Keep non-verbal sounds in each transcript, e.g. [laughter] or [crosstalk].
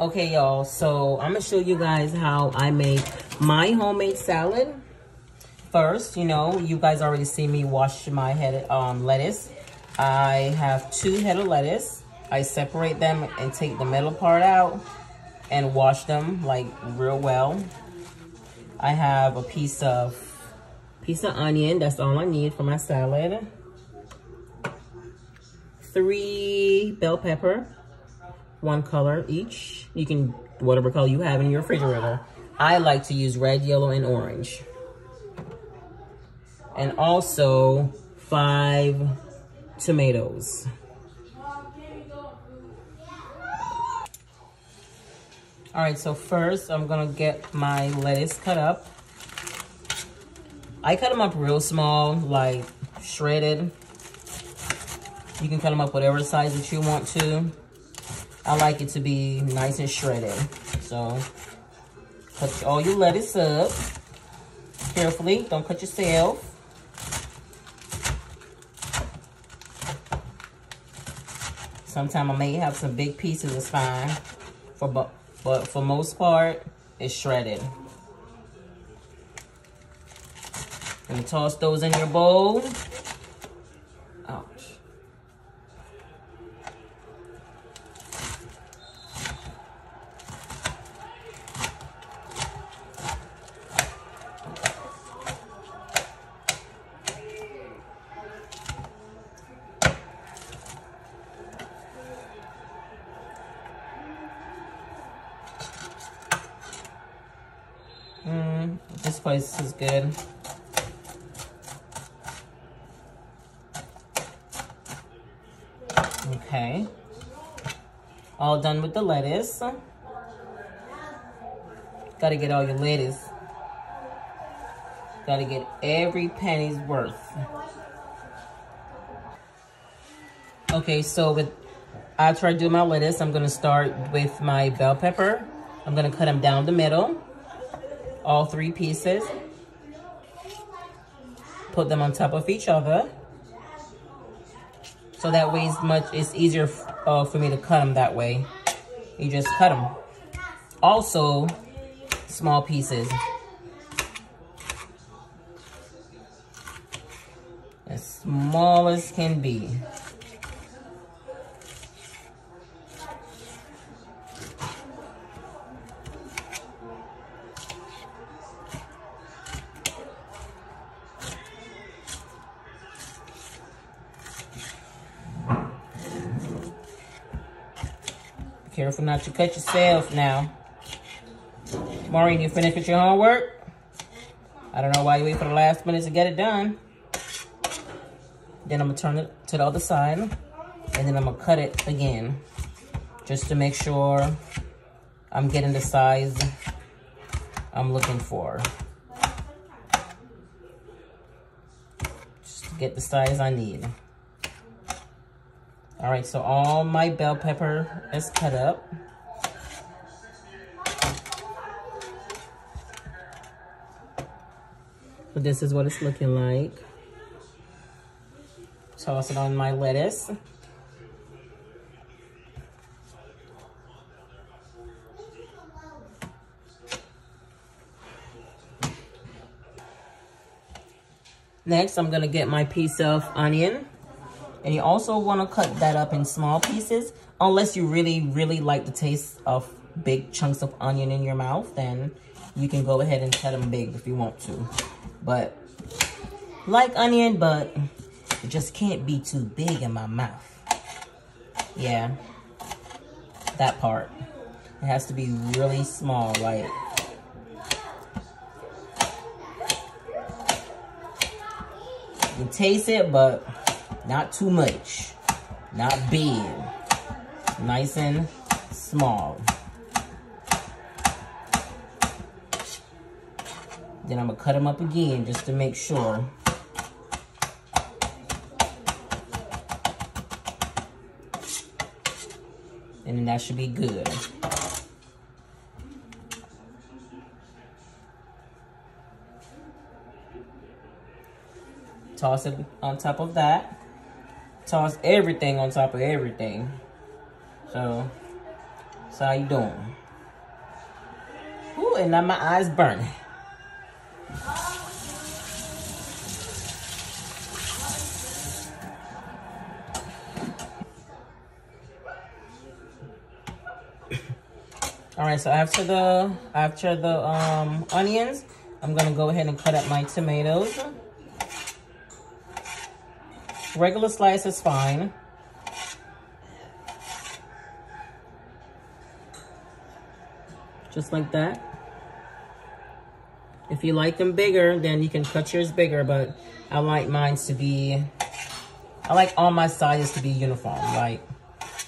Okay, y'all, so I'm gonna show you guys how I make my homemade salad. First, you know, you guys already see me wash my head um, lettuce. I have two head of lettuce. I separate them and take the middle part out and wash them like real well. I have a piece of piece of onion. That's all I need for my salad. Three bell pepper, one color each. You can, whatever color you have in your refrigerator. I like to use red, yellow, and orange. And also five tomatoes. All right, so first I'm gonna get my lettuce cut up. I cut them up real small, like shredded. You can cut them up whatever size that you want to. I like it to be nice and shredded. So, cut all your lettuce up. Carefully, don't cut yourself. Sometimes I may have some big pieces, it's fine. For, but but for most part, it's shredded. And toss those in your bowl. Mm, this place is good. Okay. All done with the lettuce. Gotta get all your lettuce. Gotta get every penny's worth. Okay, so with after I do my lettuce, I'm gonna start with my bell pepper. I'm gonna cut them down the middle, all three pieces. Put them on top of each other. So that way it's much, it's easier uh, for me to cut them that way. You just cut them. Also, small pieces. As small as can be. Careful not to cut yourself now. Maureen, you finished with your homework? I don't know why you wait for the last minute to get it done. Then I'm gonna turn it to the other side. And then I'm gonna cut it again. Just to make sure I'm getting the size I'm looking for. Just to get the size I need. All right, so all my bell pepper is cut up. So this is what it's looking like. Toss it on my lettuce. Next, I'm gonna get my piece of onion. And you also want to cut that up in small pieces. Unless you really, really like the taste of big chunks of onion in your mouth, then you can go ahead and cut them big if you want to. But like onion, but it just can't be too big in my mouth. Yeah, that part. It has to be really small, like you taste it, but not too much. Not big. Nice and small. Then I'm going to cut them up again just to make sure. And then that should be good. Toss it on top of that toss everything on top of everything. So, So how you doing? Ooh, and now my eyes burning. All right, so after the after the um, onions, I'm gonna go ahead and cut up my tomatoes. Regular slice is fine. Just like that. If you like them bigger, then you can cut yours bigger, but I like mine to be, I like all my sizes to be uniform, like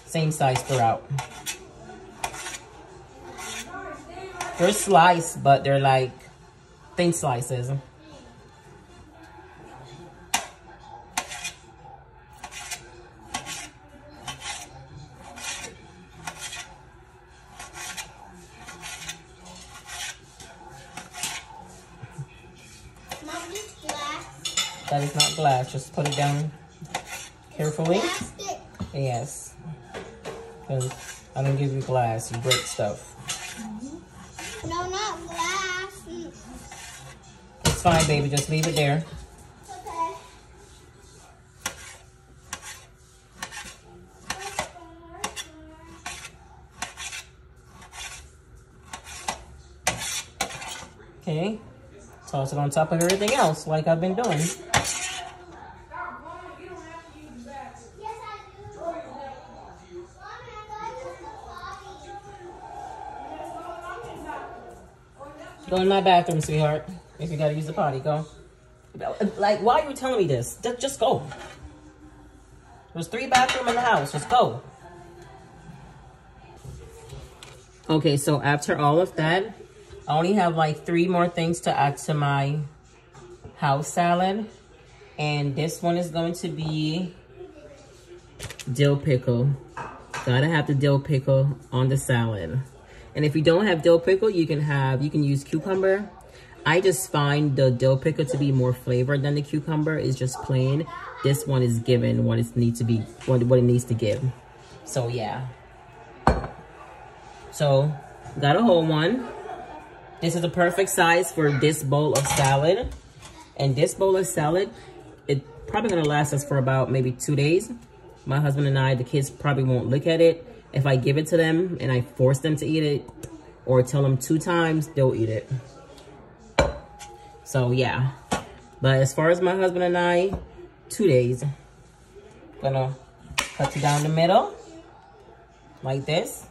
same size throughout. They're sliced, but they're like thin slices. That is not glass. Just put it down carefully. Yes. Because I don't give you glass. You break stuff. No, not glass. It's fine, baby. Just leave it there. Okay. Okay. Toss it on top of everything else like I've been doing. Go in my bathroom, sweetheart. If you gotta use the potty, go. Like, why are you telling me this? Just, just go. There's three bathrooms in the house. Just go. Okay, so after all of that, I only have like three more things to add to my house salad. And this one is going to be dill pickle. Gotta have the dill pickle on the salad. And if you don't have dill pickle, you can have, you can use cucumber. I just find the dill pickle to be more flavored than the cucumber. It's just plain. This one is given what it needs to be, what, what it needs to give. So yeah. So, got a whole one. This is the perfect size for this bowl of salad. And this bowl of salad, it probably gonna last us for about maybe two days. My husband and I, the kids probably won't look at it. If I give it to them and I force them to eat it or tell them two times, they'll eat it. So yeah. But as far as my husband and I, two days. Gonna cut you down the middle like this.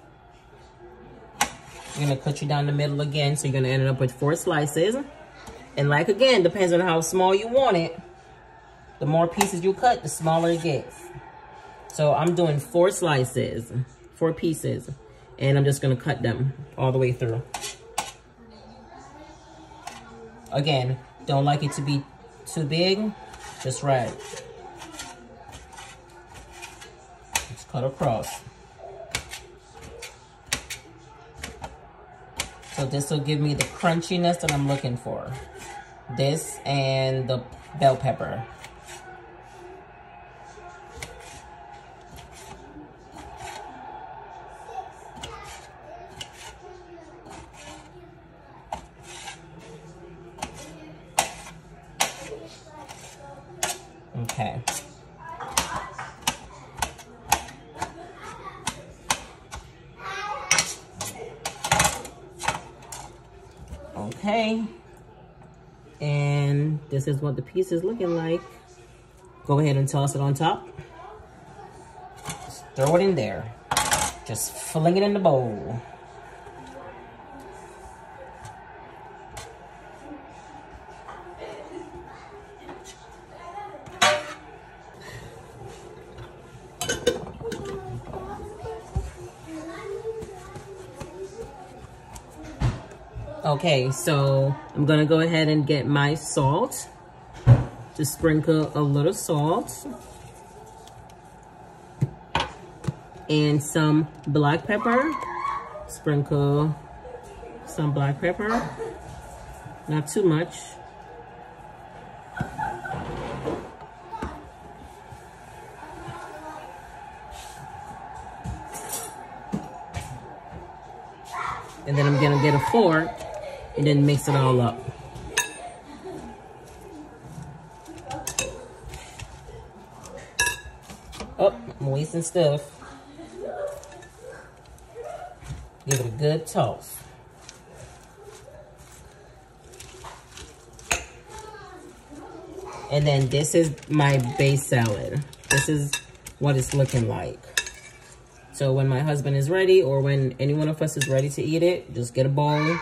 You're gonna cut you down the middle again. So you're gonna end up with four slices. And like again, depends on how small you want it. The more pieces you cut, the smaller it gets. So I'm doing four slices four pieces. And I'm just to cut them all the way through. Again, don't like it to be too big, just right. Just cut across. So this will give me the crunchiness that I'm looking for. This and the bell pepper. Okay. Okay. And this is what the piece is looking like. Go ahead and toss it on top. Just throw it in there. Just fling it in the bowl. Okay, so I'm gonna go ahead and get my salt. Just sprinkle a little salt. And some black pepper. Sprinkle some black pepper. Not too much. And then I'm gonna get a fork and then mix it all up. Oh, I'm wasting stuff. Give it a good toss. And then this is my base salad. This is what it's looking like. So when my husband is ready or when any one of us is ready to eat it, just get a bowl,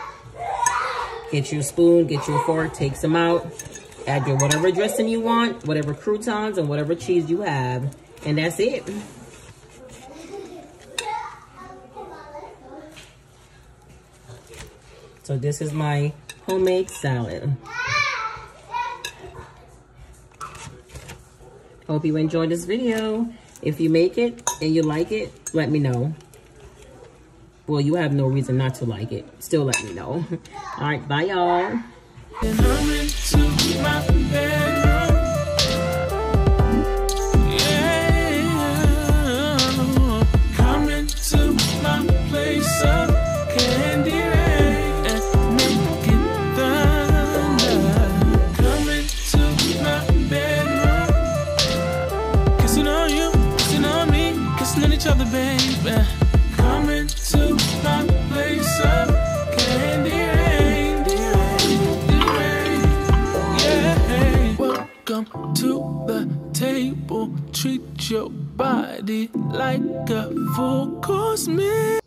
get your spoon, get your fork, take some out, add your whatever dressing you want, whatever croutons and whatever cheese you have, and that's it. So this is my homemade salad. Hope you enjoyed this video. If you make it and you like it, let me know. Well, you have no reason not to like it. Still let me know. [laughs] All right, bye, y'all. other, baby. Your body like a full course meal.